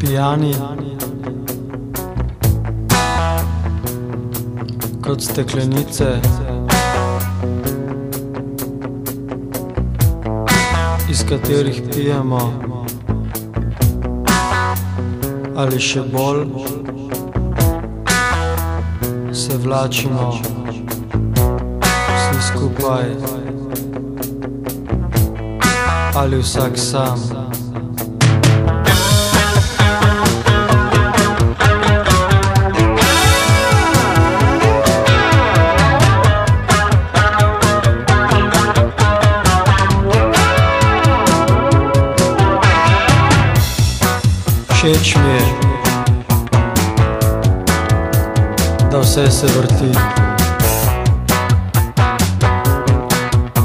pijani. Kot steklenice, iz katerih pijemo, ali še bolj? Se vlačimo. Vsi skupaj, ali vsak sam. Všeč mi je, da vse se vrti.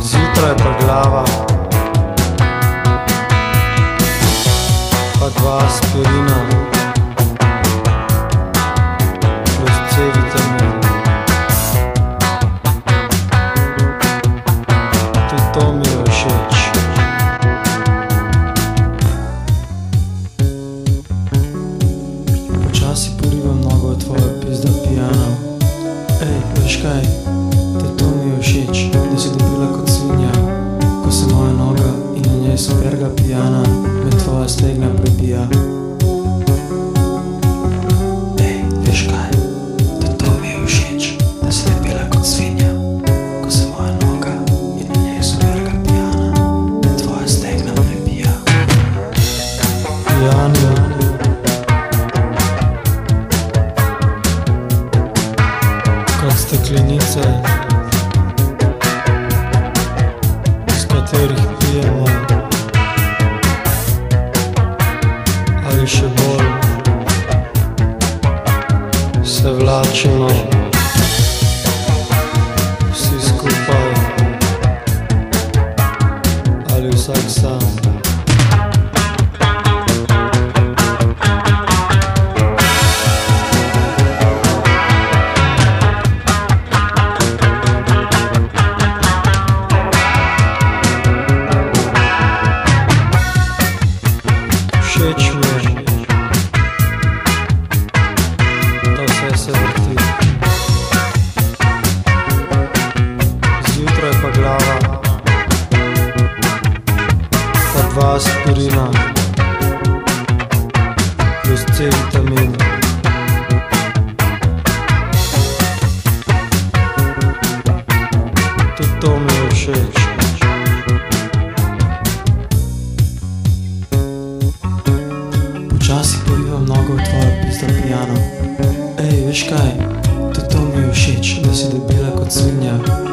Zjutraj pa glava, pa dva aspirina, plus C vitamin. Se moja noga in na njej superga pijana Me tvoja stegna prebija katerih pijemo, ali še bolj se vlačimo vsi skupaj, ali vsak sam. aspirina plus C vitamina. Tudi to mi je všeč. Počasi pobivam nogo v tvojo pizdo pijano. Ej, veš kaj, tudi to mi je všeč, da si debela kot svinja.